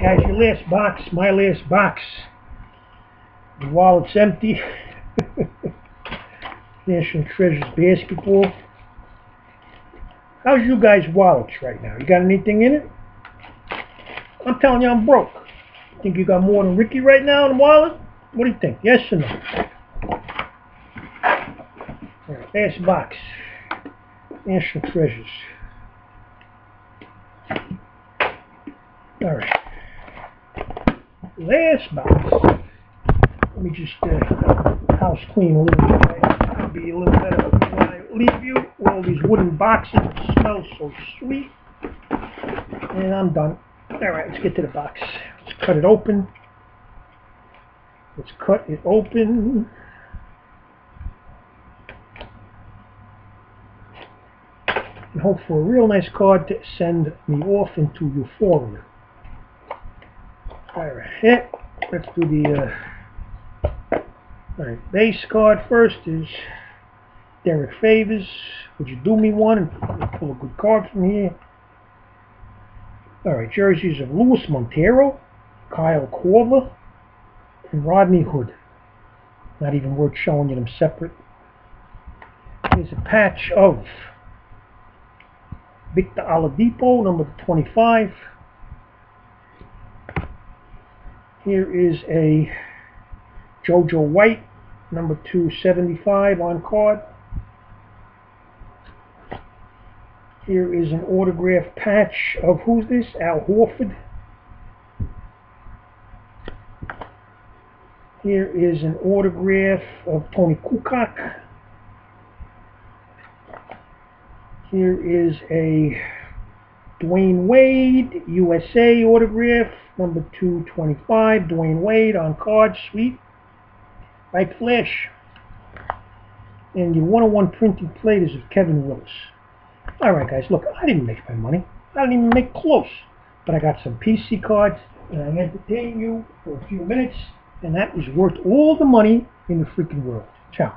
Guys, your last box, my last box. The wallet's empty. National Treasures basketball. How's you guys' wallets right now? You got anything in it? I'm telling you, I'm broke. Think you got more than Ricky right now in the wallet? What do you think? Yes or no? Last box. National Treasures. All right. Last box. Let me just uh, house clean a little bit. I'll be a little better when I leave you. All these wooden boxes smell so sweet. And I'm done. All right, let's get to the box. Let's cut it open. Let's cut it open. And hope for a real nice card to send me off into euphoria. All right, let's do the uh, base card first is Derrick Favors. Would you do me one and pull a good card from here? All right, jerseys of Louis Montero, Kyle Korver, and Rodney Hood. Not even worth showing you them separate. Here's a patch of Victor Oladipo, number 25. Here is a Jojo White, number 275 on card. Here is an autograph patch of who's this? Al Horford. Here is an autograph of Toni Kukoc. Here is a Dwyane Wade USA autograph, number 225. Dwyane Wade on card, sweet. Like Flash. And your 101 printing plate is of Kevin Willis. Alright guys, look, I didn't make my money. I didn't even make close. But I got some PC cards, and I entertained you for a few minutes, and that is worth all the money in the freaking world. Ciao.